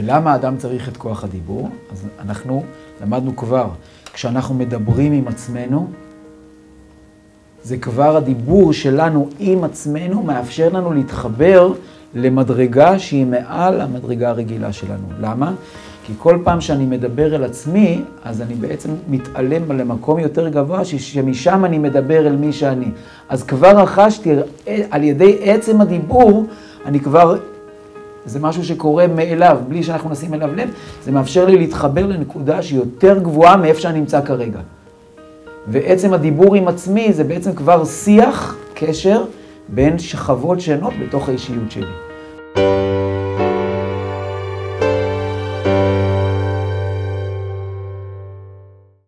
למה האדם צריך את כוח הדיבור? אז אנחנו למדנו כבר, כשאנחנו מדברים עם עצמנו, זה כבר הדיבור שלנו עם עצמנו מאפשר לנו להתחבר למדרגה שהיא מעל המדרגה הרגילה שלנו. למה? כי כל פעם שאני מדבר אל עצמי, אז אני בעצם מתעלם למקום יותר גבוה, שמשם אני מדבר אל מי שאני. אז כבר רכשתי, על ידי עצם הדיבור, אני כבר, זה משהו שקורה מאליו, בלי שאנחנו נשים אליו לב, זה מאפשר לי להתחבר לנקודה שהיא יותר גבוהה מאיפה שאני נמצא כרגע. ועצם הדיבור עם עצמי זה בעצם כבר שיח, קשר, בין שכבות שונות בתוך האישיות שלי.